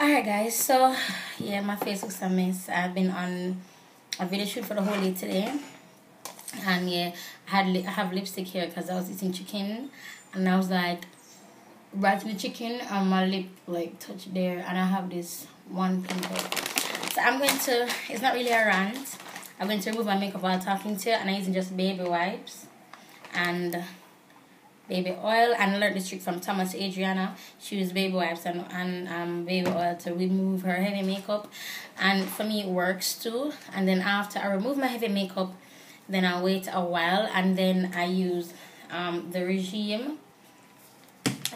Alright guys, so yeah, my face looks a mess. I've been on a video shoot for the whole day today. And yeah, I had I have lipstick here because I was eating chicken. And I was like, biting the chicken and my lip like touched there. And I have this one pimple. So I'm going to, it's not really a rant. I'm going to remove my makeup while talking to you. And I'm using just baby wipes. And baby oil and learned this trick from Thomas Adriana. She used baby wipes and, and um, baby oil to remove her heavy makeup. And for me it works too. And then after I remove my heavy makeup, then I wait a while and then I use um, the regime,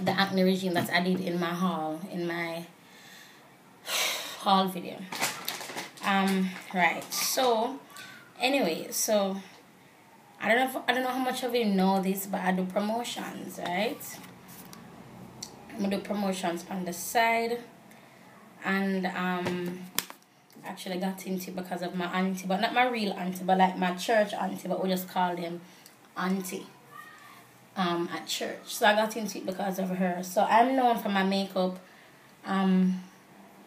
the acne regime that I did in my haul, in my haul video. Um, right, so anyway, so I don't know if, I don't know how much of you know this, but I do promotions, right? I'm gonna do promotions on the side, and um, actually got into because of my auntie, but not my real auntie, but like my church auntie, but we just call him auntie. Um, at church, so I got into it because of her. So I'm known for my makeup, um,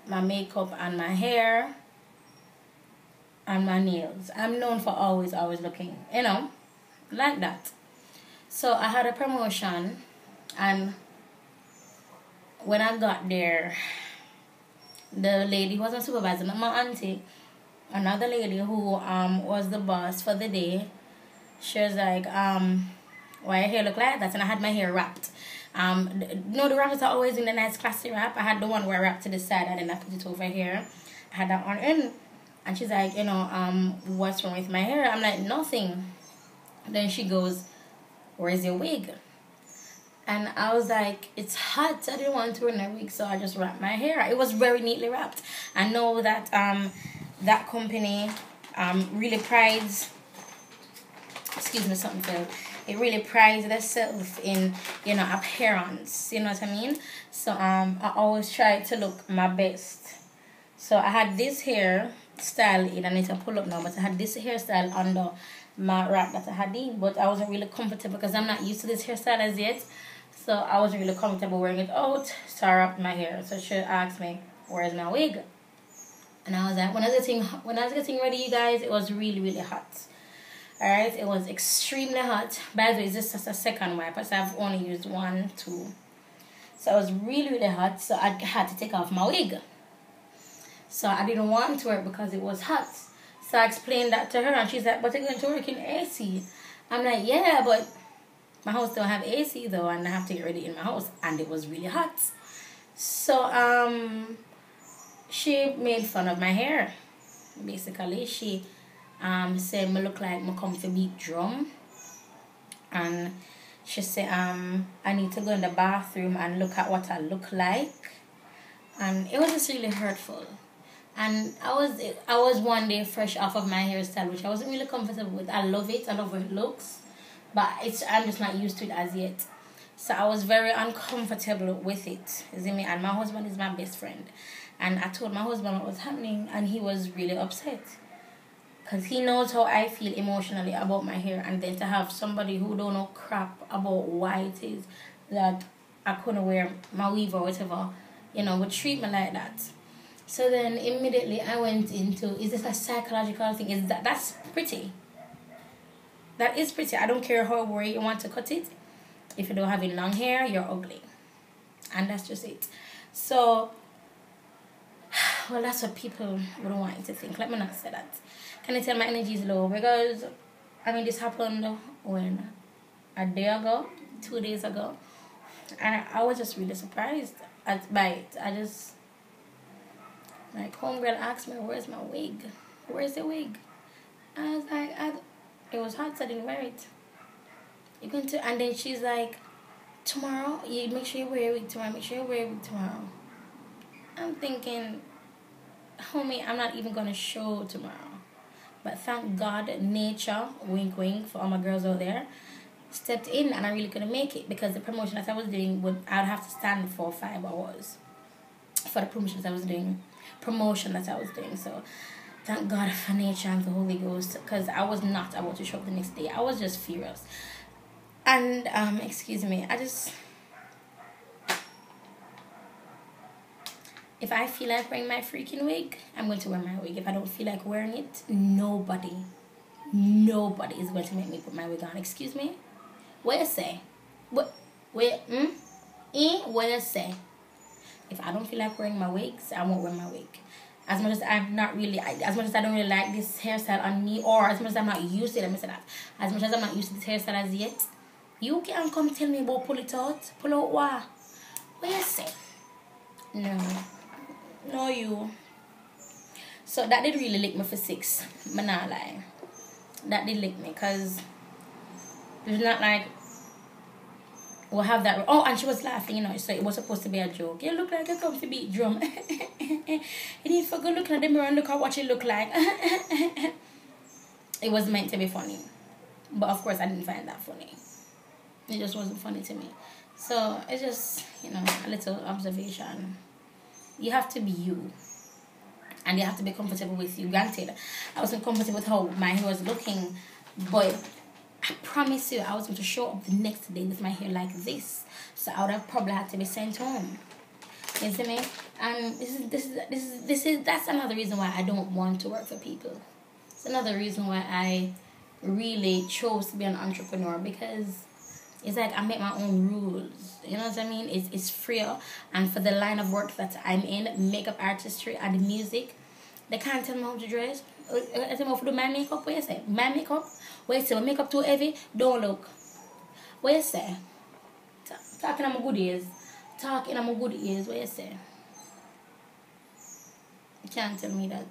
my makeup and my hair and my nails. I'm known for always, always looking, you know, like that. So I had a promotion, and when I got there, the lady who wasn't my auntie, another lady who um was the boss for the day. She was like, um, why your hair look like that? And I had my hair wrapped. Um, no, the wraps are always in the nice classy wrap. I had the one where I wrapped to the side and then I put it over here. I had that on in. And she's like, you know, um, what's wrong with my hair? I'm like, nothing. Then she goes, Where's your wig? And I was like, It's hot. I didn't want to wear a wig, so I just wrapped my hair. It was very neatly wrapped. I know that um that company um really prides excuse me something fell. It really prides itself in, you know, appearance. You know what I mean? So um I always try to look my best. So I had this hair style in, I need to pull up now, but I had this hairstyle under my wrap that I had in, but I wasn't really comfortable because I'm not used to this hairstyle as yet. So I wasn't really comfortable wearing it oh, out, so I wrapped my hair. So she asked me, where's my wig? And I was like, when I was getting, when I was getting ready, you guys, it was really, really hot. Alright, it was extremely hot. By the way, this is just a second wipe, so I've only used one, two. So it was really, really hot, so I had to take off my wig. So I didn't want to wear it because it was hot. So I explained that to her and she's like, but you're going to work in AC. I'm like, yeah, but my house don't have AC though and I have to get ready in my house and it was really hot. So um she made fun of my hair. Basically, she um said me look like my comfy beat drum. And she said um I need to go in the bathroom and look at what I look like. And it was just really hurtful and I was I was one day fresh off of my hairstyle, which I wasn't really comfortable with. I love it. I love how it looks, but it's I'm just not used to it as yet. So I was very uncomfortable with it. You see me? And my husband is my best friend, and I told my husband what was happening, and he was really upset. Cause he knows how I feel emotionally about my hair, and then to have somebody who don't know crap about why it is that I couldn't wear my weave or whatever, you know, would treat me like that so then immediately I went into is this a psychological thing? Is that that's pretty? That is pretty. I don't care how way you want to cut it. If you don't have long hair, you're ugly. And that's just it. So well that's what people would want you to think. Let me not say that. Can I tell my energy is low? Because I mean this happened when a day ago, two days ago. And I was just really surprised at by it. I just like homegirl asked me, "Where's my wig? Where's the wig?" I was like, I, "It was hot, so I didn't wear it." You going to, and then she's like, "Tomorrow, you make sure you wear it tomorrow. Make sure you wear it tomorrow." I'm thinking, homie, I'm not even gonna show tomorrow. But thank God, nature, wink wink for all my girls out there, stepped in and I really couldn't make it because the promotion that I was doing would I'd have to stand for five hours for the promotions I was doing promotion that I was doing. So thank God for nature and the Holy Ghost because I was not about to show up the next day. I was just furious. And um, excuse me, I just if I feel like wearing my freaking wig, I'm going to wear my wig. If I don't feel like wearing it, nobody, nobody is going to make me put my wig on. Excuse me? What you say? What? Where? Hmm? Eh? What you say? If I don't feel like wearing my wigs, I won't wear my wig. As much as I'm not really, as much as I don't really like this hairstyle on me, or as much as I'm not used to it, let me say that. As much as I'm not used to this hairstyle as yet, you can come tell me about pull it out. Pull out what? What you say? No. No, you. So that did really lick me for six. But not lie. That did lick me because it's not like we'll have that. Oh, and she was laughing, you know, so it was supposed to be a joke. You look like a comfy beat drum. and need to go looking at the mirror and look at what you look like. it was meant to be funny. But of course, I didn't find that funny. It just wasn't funny to me. So it's just, you know, a little observation. You have to be you. And you have to be comfortable with you. Granted, I wasn't comfortable with how my hair was looking, but I promise you, I was going to show up the next day with my hair like this. So I would have probably had to be sent home. You see me? And this is this is this is this is that's another reason why I don't want to work for people. It's another reason why I really chose to be an entrepreneur because it's like I make my own rules. You know what I mean? It's it's freer and for the line of work that I'm in, makeup artistry and music, they can't tell me how to dress. I uh, tell me how to do my makeup, what you say? My makeup what you say? My makeup too heavy? Don't look. What you say? Talking on my good ears. Talking on my good ears. What you say? You can't tell me that.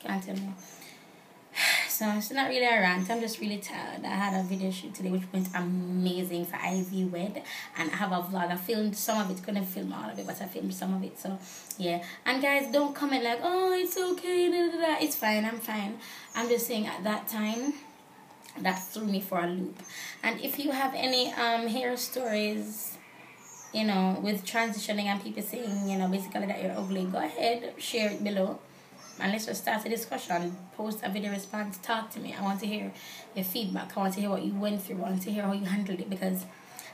Can't tell me. So it's not really a rant. I'm just really tired. I had a video shoot today which went amazing for Ivy Wed and I have a vlog. I filmed some of it, couldn't film all of it, but I filmed some of it. So yeah. And guys don't comment like, oh it's okay, da, da, da. it's fine, I'm fine. I'm just saying at that time that threw me for a loop. And if you have any um hair stories you know, with transitioning and people saying, you know, basically that you're ugly, go ahead, share it below and let's just start a discussion. Post a video response. Talk to me. I want to hear your feedback. I want to hear what you went through. I want to hear how you handled it because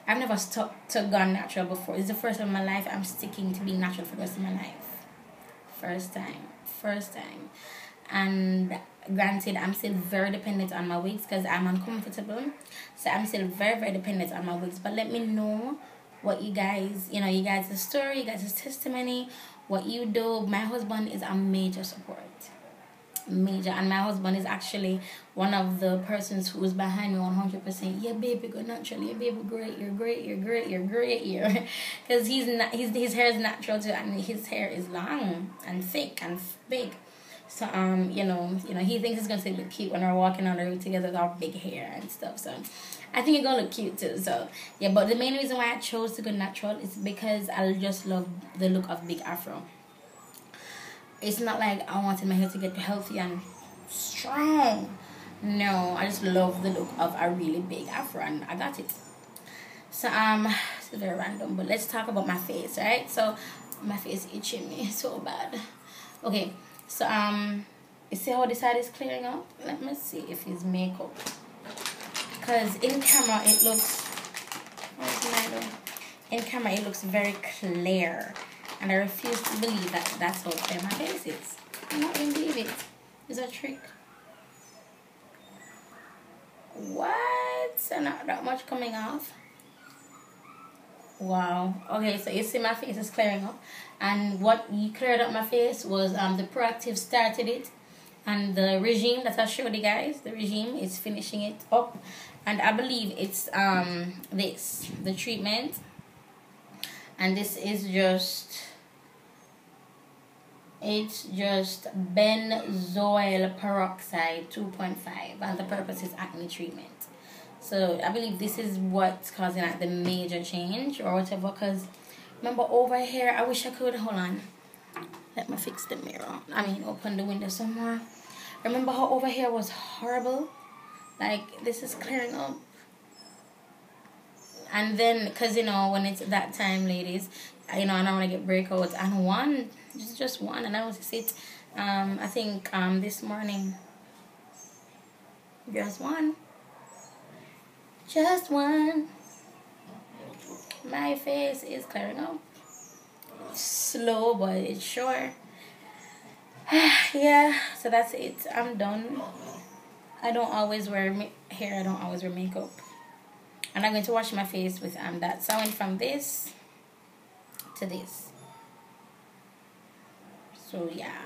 I've never stuck to gone natural before. It's the first time in my life I'm sticking to being natural for the rest of my life. First time. First time. And granted, I'm still very dependent on my wigs because I'm uncomfortable. So I'm still very, very dependent on my wigs. But let me know what you guys, you know, you guys' story, you guys' testimony, what you do. My husband is a major support. Major. And my husband is actually one of the persons who is behind me 100%. Yeah, baby, go naturally. Yeah, baby, great. You're great. You're great. You're great. You're because he's not. His his hair is natural too, and his hair is long and thick and big. So um, you know, you know, he thinks it's gonna look cute when we're walking on the road together with our big hair and stuff. So I think it's gonna look cute too. So yeah, but the main reason why I chose to go natural is because I just love the look of big afro. It's not like I wanted my hair to get healthy and strong. No, I just love the look of a really big afro and I got it. So um it's very random, but let's talk about my face, right? So my face itching me so bad. Okay, so um you see how the side is clearing up? Let me see if it's makeup. Because in camera it looks in camera it looks very clear. And I refuse to believe that that's how clear my face is I'm not gonna believe it. It's a trick? What? So not that much coming off wow. Okay so you see my face is clearing up. And what you cleared up my face was um the proactiv started it. And the regime that I showed you guys the regime is finishing it up. And I believe it's um this the treatment. And this is just it's just benzoyl peroxide 2.5 and the purpose is acne treatment so I believe this is what's causing like the major change or whatever because remember over here I wish I could hold on. Let me fix the mirror. I mean open the window somewhere remember how over here was horrible? Like this is clearing up. And then because you know when it's that time ladies you know i want to get breakouts. And one just just one and i was sit um i think um this morning just one just one my face is clearing up slow, but it's sure. yeah, so that's it. I'm done. I don't always wear hair. I don't always wear makeup. And I'm going to wash my face with um that. So I went from this to this. So yeah.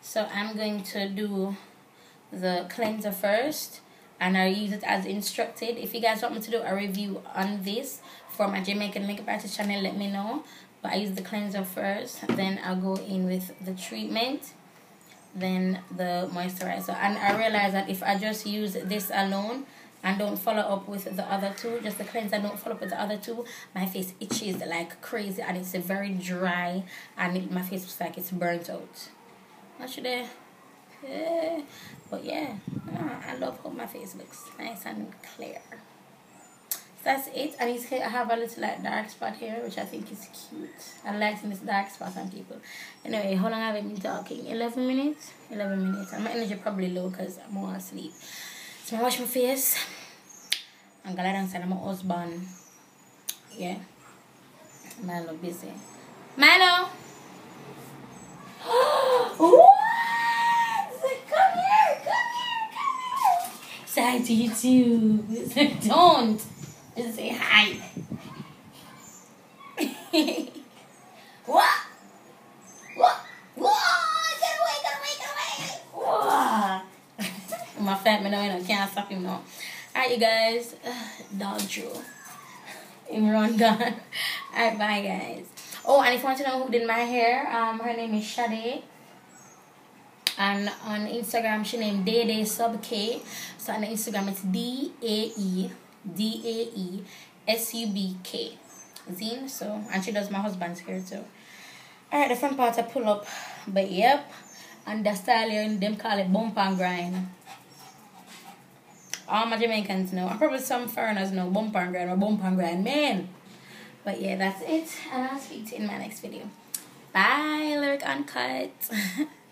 So I'm going to do the cleanser first and I use it as instructed. If you guys want me to do a review on this for my Jamaican makeup artist channel, let me know. But I use the cleanser first, then I'll go in with the treatment, then the moisturizer. And I realize that if I just use this alone and don't follow up with the other two, just the cleanser, don't follow up with the other two, my face itches like crazy and it's very dry and my face looks like it's burnt out. What should I? Yeah. But yeah, I love how my face looks nice and clear. that's it. I need to have a little like dark spot here, which I think is cute. I like this dark spot on people. Anyway, how long have I been talking? 11 minutes? 11 minutes. And my energy probably low because I'm all asleep. So I wash my face. I'm dance and my husband. Yeah. Milo busy. Milo! Say oh! Hi to YouTube. Don't. Just say hi. what? What? What? Get away, get away, get away. What? My family know I can't stop him now. Alright, you guys. Dog Drew. Imran gone. Alright, bye, guys. Oh, and if you want to know who did my hair, um, her name is Shade and on Instagram she named Day Day Sub K. So on Instagram it's D A E D A E S U B K. Zine. So and she does my husband's hair too. Alright, the front part I pull up, but yep. And the stallion, them call it bump and grind. All my Jamaicans know. And probably some foreigners know bump and grind or bump and grind, man. But yeah, that's it. And I'll speak to you in my next video. Bye, Lyric Uncut.